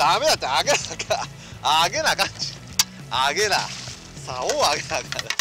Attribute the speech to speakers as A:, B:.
A: ダメだってあげなあかん。あげなあかんあげな。竿をあげなあかん。